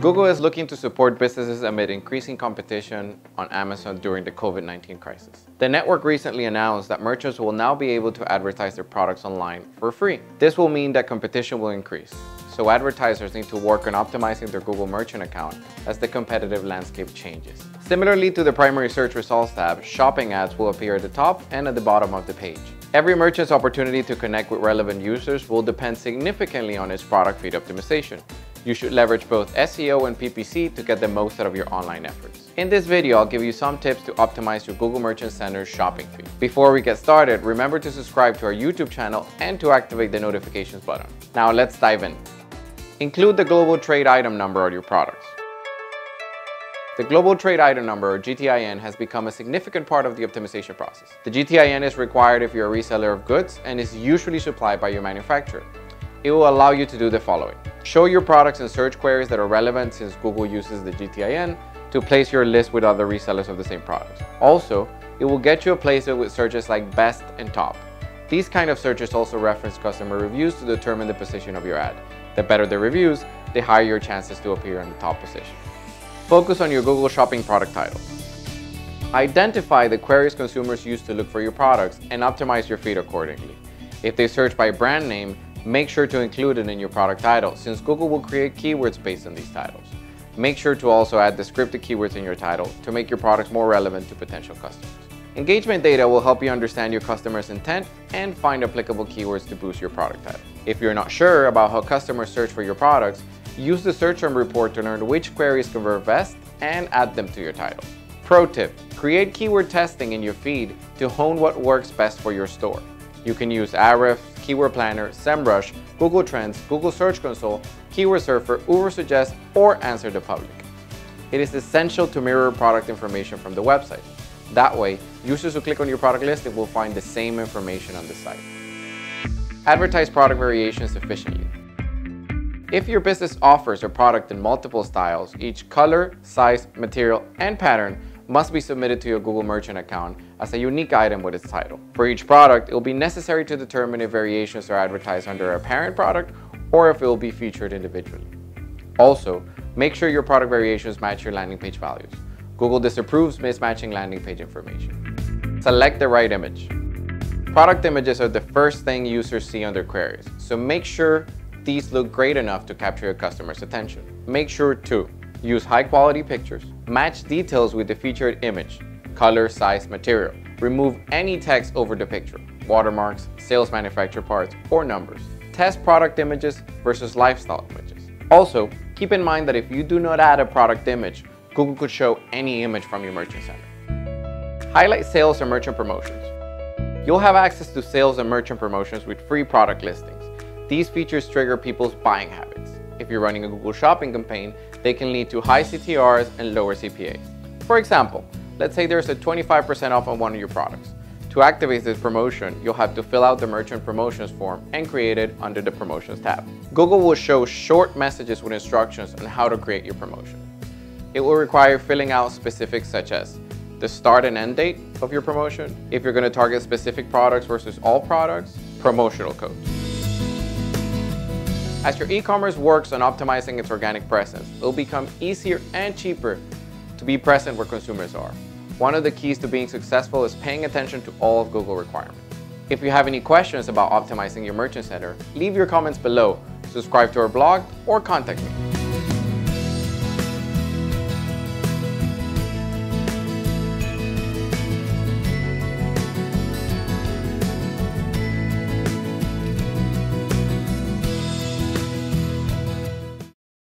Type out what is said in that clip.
Google is looking to support businesses amid increasing competition on Amazon during the COVID-19 crisis. The network recently announced that merchants will now be able to advertise their products online for free. This will mean that competition will increase, so advertisers need to work on optimizing their Google Merchant account as the competitive landscape changes. Similarly to the primary search results tab, shopping ads will appear at the top and at the bottom of the page. Every merchant's opportunity to connect with relevant users will depend significantly on its product feed optimization. You should leverage both SEO and PPC to get the most out of your online efforts. In this video, I'll give you some tips to optimize your Google Merchant Center's shopping feed. Before we get started, remember to subscribe to our YouTube channel and to activate the notifications button. Now let's dive in. Include the global trade item number on your products. The Global Trade Item Number, or GTIN, has become a significant part of the optimization process. The GTIN is required if you're a reseller of goods and is usually supplied by your manufacturer. It will allow you to do the following. Show your products in search queries that are relevant since Google uses the GTIN to place your list with other resellers of the same products. Also, it will get you a placement with searches like best and top. These kind of searches also reference customer reviews to determine the position of your ad. The better the reviews, the higher your chances to appear in the top position. Focus on your Google Shopping product titles. Identify the queries consumers use to look for your products and optimize your feed accordingly. If they search by brand name, make sure to include it in your product title since Google will create keywords based on these titles. Make sure to also add descriptive keywords in your title to make your products more relevant to potential customers. Engagement data will help you understand your customer's intent and find applicable keywords to boost your product title. If you're not sure about how customers search for your products, use the search term report to learn which queries convert best and add them to your title. Pro tip, create keyword testing in your feed to hone what works best for your store. You can use Ahrefs, Keyword Planner, SEMrush, Google Trends, Google Search Console, Keyword Surfer, Ubersuggest, or Answer the Public. It is essential to mirror product information from the website. That way, users who click on your product listing will find the same information on the site. Advertise product variations efficiently. If your business offers a product in multiple styles, each color, size, material, and pattern must be submitted to your Google Merchant account as a unique item with its title. For each product, it will be necessary to determine if variations are advertised under a parent product or if it will be featured individually. Also, make sure your product variations match your landing page values. Google disapproves mismatching landing page information. Select the right image. Product images are the first thing users see on their queries, so make sure these look great enough to capture your customer's attention. Make sure to use high quality pictures, match details with the featured image, color, size, material. Remove any text over the picture, watermarks, sales manufacturer parts, or numbers. Test product images versus lifestyle images. Also, keep in mind that if you do not add a product image, Google could show any image from your merchant center. Highlight sales and merchant promotions. You'll have access to sales and merchant promotions with free product listings. These features trigger people's buying habits. If you're running a Google Shopping campaign, they can lead to high CTRs and lower CPAs. For example, let's say there's a 25% off on one of your products. To activate this promotion, you'll have to fill out the merchant promotions form and create it under the promotions tab. Google will show short messages with instructions on how to create your promotion. It will require filling out specifics such as the start and end date of your promotion, if you're going to target specific products versus all products, promotional codes. As your e-commerce works on optimizing its organic presence, it will become easier and cheaper to be present where consumers are. One of the keys to being successful is paying attention to all of Google requirements. If you have any questions about optimizing your merchant center, leave your comments below, subscribe to our blog, or contact me.